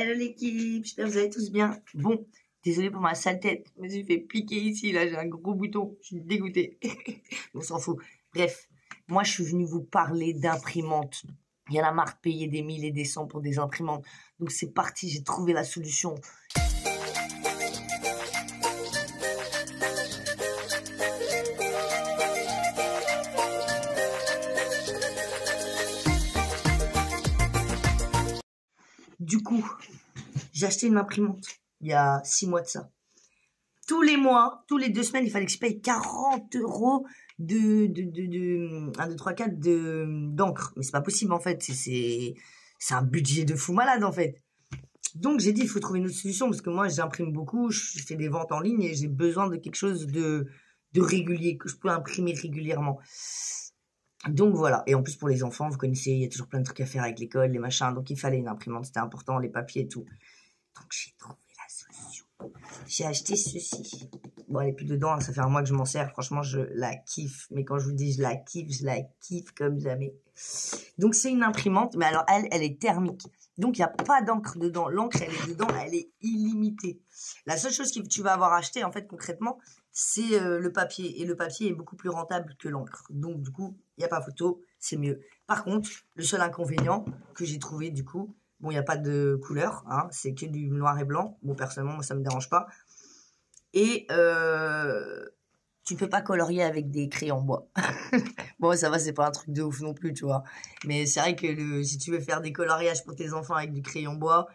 Hello l'équipe, j'espère que vous allez tous bien. Bon, désolé pour ma sale tête, je me suis fait piquer ici, là j'ai un gros bouton, je suis dégoûté. On s'en fout. Bref, moi je suis venu vous parler d'imprimantes. Il y en a marre de payer des mille et des cents pour des imprimantes. Donc c'est parti, j'ai trouvé la solution. Du coup, j'ai acheté une imprimante il y a six mois de ça. Tous les mois, tous les deux semaines, il fallait que je paye 40 euros de, de, de, de 1, 2, 3, 4 de, d'encre. Mais c'est pas possible, en fait. C'est, c'est un budget de fou malade, en fait. Donc, j'ai dit, il faut trouver une autre solution parce que moi, j'imprime beaucoup, je fais des ventes en ligne et j'ai besoin de quelque chose de, de régulier, que je peux imprimer régulièrement. Donc voilà. Et en plus, pour les enfants, vous connaissez, il y a toujours plein de trucs à faire avec l'école, les machins. Donc il fallait une imprimante, c'était important, les papiers et tout. Donc j'ai trouvé la solution. J'ai acheté ceci. Bon, elle est plus dedans, ça fait un mois que je m'en sers. Franchement, je la kiffe. Mais quand je vous dis je la kiffe, je la kiffe comme jamais. Donc c'est une imprimante, mais alors elle, elle est thermique. Donc il n'y a pas d'encre dedans. L'encre, elle est dedans, elle est illimitée. La seule chose que tu vas avoir acheté, en fait, concrètement, c'est euh, le papier. Et le papier est beaucoup plus rentable que l'encre. Donc du coup, il n'y a pas photo, c'est mieux. Par contre, le seul inconvénient que j'ai trouvé, du coup, bon, il n'y a pas de couleur, hein, c'est que du noir et blanc. Bon, personnellement, moi, ça me dérange pas. Et euh, tu peux pas colorier avec des crayons bois. bon, ça va, c'est pas un truc de ouf non plus, tu vois. Mais c'est vrai que le, si tu veux faire des coloriages pour tes enfants avec du crayon bois,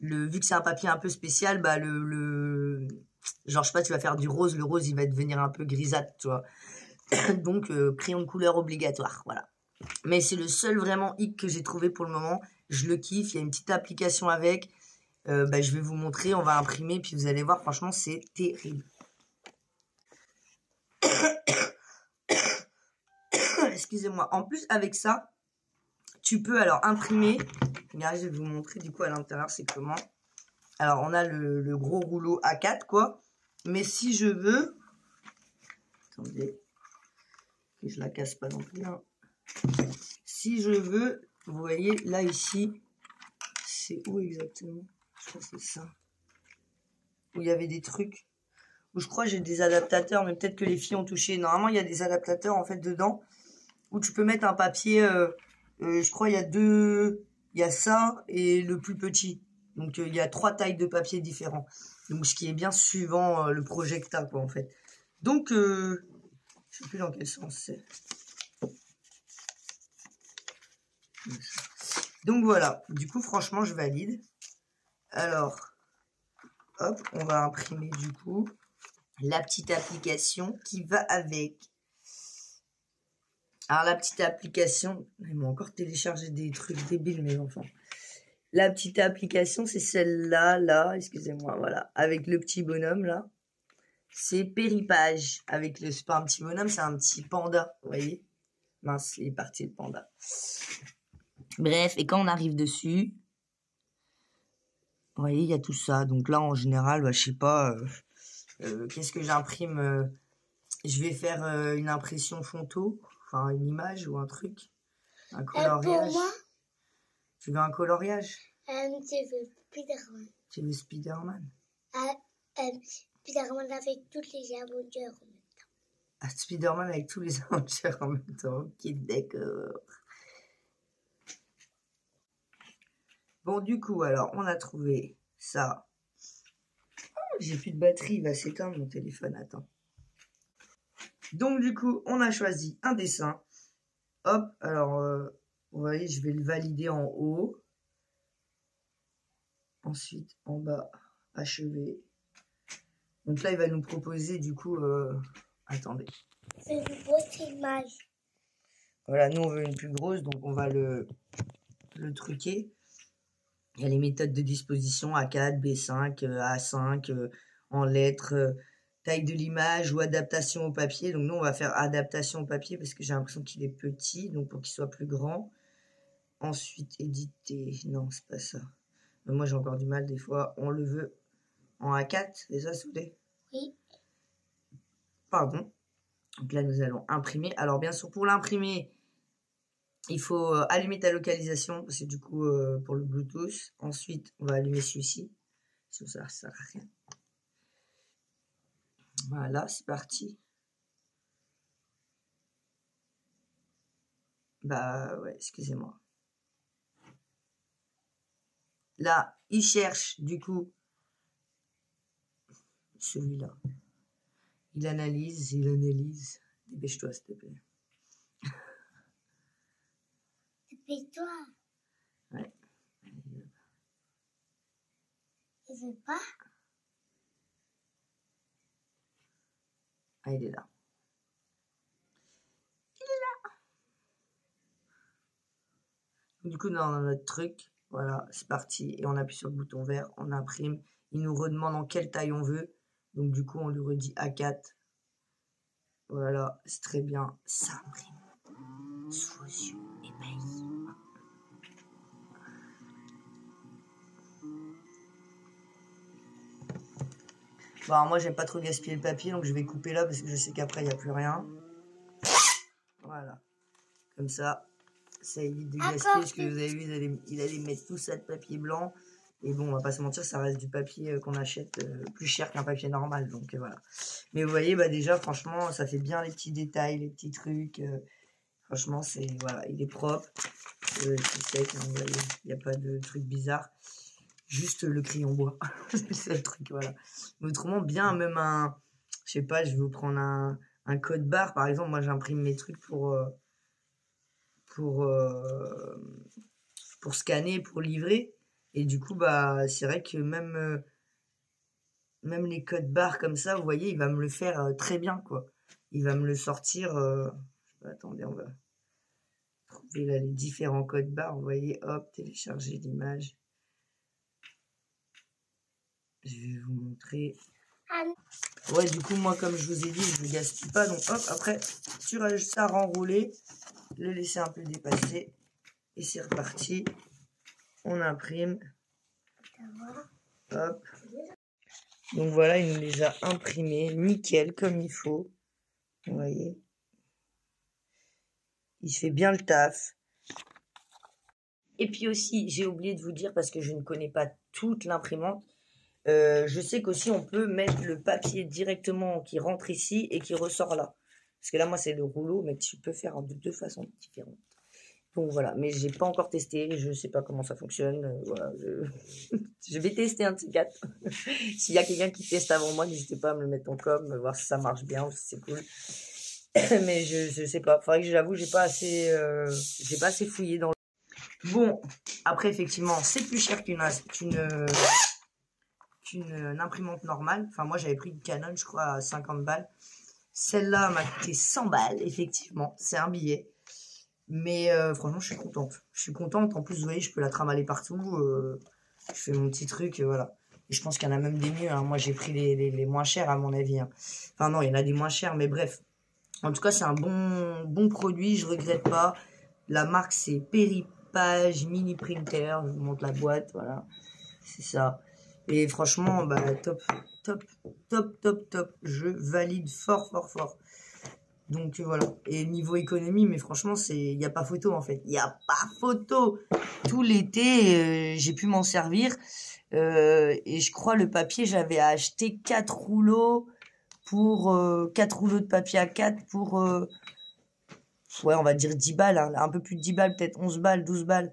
le, vu que c'est un papier un peu spécial, bah le, le, genre je sais pas, tu vas faire du rose, le rose il va devenir un peu grisâtre, tu vois. Donc euh, crayon de couleur obligatoire, voilà. Mais c'est le seul vraiment hic que j'ai trouvé pour le moment. Je le kiffe, il y a une petite application avec. Euh, bah, je vais vous montrer, on va imprimer, puis vous allez voir, franchement, c'est terrible. Excusez-moi. En plus, avec ça, tu peux alors imprimer. Regardez, je vais vous montrer du coup à l'intérieur c'est comment. Alors, on a le, gros rouleau A4, quoi. Mais si je veux... Attendez. Que je la casse pas non plus. Hein. Si je veux, vous voyez, là, ici, c'est où exactement? Je crois c'est ça. Où il y avait des trucs. Où je crois que j'ai des adaptateurs, mais peut-être que les filles ont touché. Normalement, il y a des adaptateurs, en fait, dedans. Où tu peux mettre un papier... Euh, euh, je crois il y a deux... Y a ça et le plus petit. Donc euh, il y a trois tailles de papier différents. Donc ce qui est bien suivant le projecta quoi en fait. Donc je sais plus dans quel sens c'est. Donc voilà, du coup franchement je valide. Alors, hop, on va imprimer du coup la petite application qui va avec. Alors la petite application, ils m'ont encore téléchargé des trucs débiles mes enfants. La petite application, c'est celle-là, là, excusez-moi, voilà, avec le petit bonhomme, là. C'est Péripage, avec le, c'est pas un petit bonhomme, c'est un petit panda, vous voyez Mince, il est parti le panda. Bref, et quand on arrive dessus, vous voyez, il y a tout ça. Donc là, en général, bah, je sais pas, euh, euh, qu'est-ce que j'imprime euh, Je vais faire une impression photo, enfin une image ou un truc, un coloriage. Tu veux un coloriage? Je veux Spider-Man. Tu veux Spider-Man? Euh, Spider-Man avec toutes les aventures en même temps. Ah, Spider-Man avec tous les aventures en même temps. Ok, d'accord. Bon, du coup, alors, on a trouvé ça. Oh, J'ai plus de batterie, il va s'éteindre mon téléphone, attends. Donc, du coup, on a choisi un dessin. Hop, alors, euh, vous voyez, je vais le valider en haut. Ensuite, en bas, achevé. Donc là, il va nous proposer, du coup, euh, attendez. C'est une grosse image. Voilà, nous, on veut une plus grosse, donc on va le, le truquer. Il y a les méthodes de disposition A4, B5, euh, A5, euh, en lettres, euh, taille de l'image ou adaptation au papier. Donc nous, on va faire adaptation au papier parce que j'ai l'impression qu'il est petit, donc pour qu'il soit plus grand. Ensuite, éditer. Non, c'est pas ça. Mais moi, j'ai encore du mal des fois. On le veut en A4, c'est ça, Oui. Pardon. Donc là, nous allons imprimer. Alors, bien sûr, pour l'imprimer, il faut euh, allumer ta localisation, parce que du coup, euh, pour le Bluetooth. Ensuite, on va allumer celui-ci. Ça ça sert à rien. Voilà, c'est parti. Bah ouais, excusez-moi. Là, il cherche, du coup, celui-là. Il analyse, il analyse. Dépêche-toi, s'il te plaît. Dépêche-toi. Ouais. Il veut pas? Ah, il est là. Il est là. Du coup, dans notre truc, voilà, c'est parti. Et on appuie sur le bouton vert, on imprime. Il nous redemande en quelle taille on veut. Donc, du coup, on lui redit A4. Voilà, c'est très bien. Ça imprime sous vos yeux ébahis. Bon, alors moi, j'aime pas trop gaspiller le papier, donc je vais couper là parce que je sais qu'après, il n'y a plus rien. Voilà. Comme ça, ça évite de gaspiller. Parce que vous avez vu, il allait, il allait mettre tout ça de papier blanc. Et bon, on va pas se mentir, ça reste du papier euh, qu'on achète euh, plus cher qu'un papier normal. Donc euh, voilà. Mais vous voyez, bah déjà, franchement, ça fait bien les petits détails, les petits trucs. franchement, c'est voilà, il est propre. Euh, sec, il n'y a pas de truc bizarre. Juste le crayon bois. c'est le seul truc, voilà. Mais autrement, bien, même un. Je sais pas, je vais vous prendre un, un code barre. Par exemple, moi, j'imprime mes trucs pour. euh, pour. euh, pour scanner, pour livrer. Et du coup, bah, c'est vrai que même, euh, même les codes barres comme ça, vous voyez, il va me le faire très bien, quoi. Il va me le sortir. je sais pas, attendez, on va trouver là les différents codes barres. Vous voyez, hop, télécharger l'image. Je vais vous montrer. Ouais, du coup, moi, comme je vous ai dit, je ne gaspille pas. Donc, hop, après, tu rajoutes ça renrouler, le laisser un peu dépasser. Et c'est reparti. On imprime. Hop. Donc voilà, il nous les a imprimés, nickel, comme il faut. Vous voyez. Il fait bien le taf. Et puis aussi, j'ai oublié de vous dire, parce que je ne connais pas toute l'imprimante, euh, je sais qu'aussi on peut mettre le papier directement qui rentre ici et qui ressort là. Parce que là, moi, c'est le rouleau, mais tu peux faire de deux façons différentes. Donc voilà, mais j'ai pas encore testé, je sais pas comment ça fonctionne. euh, je... vais tester un de ces quatre. S'il y a quelqu'un qui teste avant moi, n'hésitez pas à me le mettre en com, voir si ça marche bien, si c'est cool. mais je, je sais pas. Faudrait que j'avoue, j'ai pas assez, euh, j'ai pas assez fouillé dans. Le... Bon, après effectivement, c'est plus cher qu'une euh, imprimante normale. Enfin, moi j'avais pris une Canon, je crois, à 50 balles. Celle-là m'a coûté 100 balles, effectivement. C'est un billet. Mais euh, franchement, je suis contente. Je suis contente. En plus, vous voyez, je peux la tramaller partout. euh, je fais mon petit truc, euh, voilà. Je pense qu'il y en a même des mieux. hein. Moi, j'ai pris les, les, les moins chers, à mon avis. hein. Enfin, non, il y en a des moins chers, mais bref. En tout cas, c'est un bon, bon produit. Je regrette pas. La marque, c'est Péripage Mini Printer. Je vous montre la boîte, voilà. C'est ça. Et franchement, bah, top, top, top, top, top. Je valide fort, fort, fort. Donc euh, voilà. Et niveau économie, mais franchement, il n'y a pas photo en fait. Il n'y a pas photo. Tout l'été, euh, j'ai pu m'en servir. Euh, et je crois le papier, j'avais acheté 4 rouleaux pour 4 rouleaux de papier à 4 pour ouais, on va dire 10 balles, hein. un peu plus de 10 balles, peut-être 11 balles, 12 balles.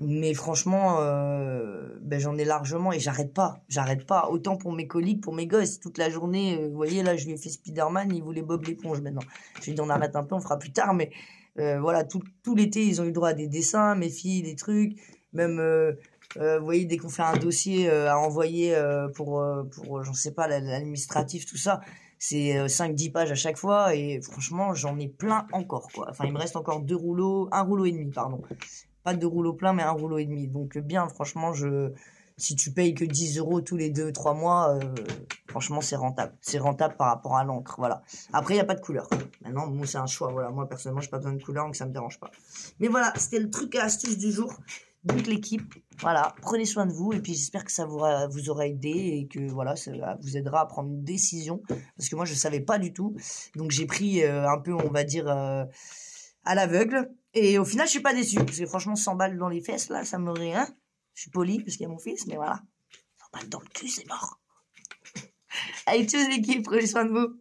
Mais franchement, euh, ben j'en ai largement et j'arrête pas, j'arrête pas. Autant pour mes coliques, pour mes gosses, toute la journée. euh, vous voyez, là, je lui ai fait Spider-Man, il voulait Bob l'éponge maintenant. Je lui ai dit, on arrête un peu, on fera plus tard. Mais euh, voilà, tout, tout l'été, ils ont eu droit à des dessins, mes filles, des trucs. Même, euh, euh, vous voyez, dès qu'on fait un dossier à envoyer pour, pour j'en sais pas, la- l'administratif, tout ça, c'est euh, 5-10 pages à chaque fois. Et franchement, j'en ai plein encore, quoi. Enfin, il me reste encore deux rouleaux, un rouleau et demi, pardon pas deux rouleaux pleins, mais un rouleau et demi. Donc euh, bien, franchement, je si tu payes que 10 euros tous les 2-3 mois, euh, franchement, c'est rentable. C'est rentable par rapport à l'encre, voilà. Après, il n'y a pas de couleur. Maintenant, moi, c'est un choix, voilà. Moi, personnellement, j'ai pas besoin de couleur, donc ça me dérange pas. Mais voilà, c'était le truc et astuce du jour. Donc l'équipe, voilà, prenez soin de vous et puis j'espère que ça vous, aura- aidé et que voilà, ça vous aidera à prendre une décision parce que moi je savais pas du tout. Donc j'ai pris euh, un peu, on va dire, à l'aveugle Et au final, je suis pas déçue. Parce que franchement, 100 balles dans les fesses, là, ça m'aurait rien. Je suis poli parce qu'il y a mon fils, mais voilà. 100 balles dans le cul, c'est mort. Allez, tchuss l'équipe, prenez soin de vous.